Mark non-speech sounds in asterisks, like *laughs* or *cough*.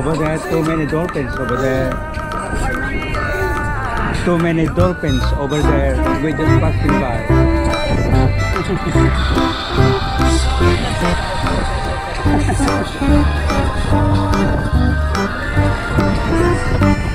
Over there, too many dolphins over there. Too many dolphins over there. We just passing by. *laughs*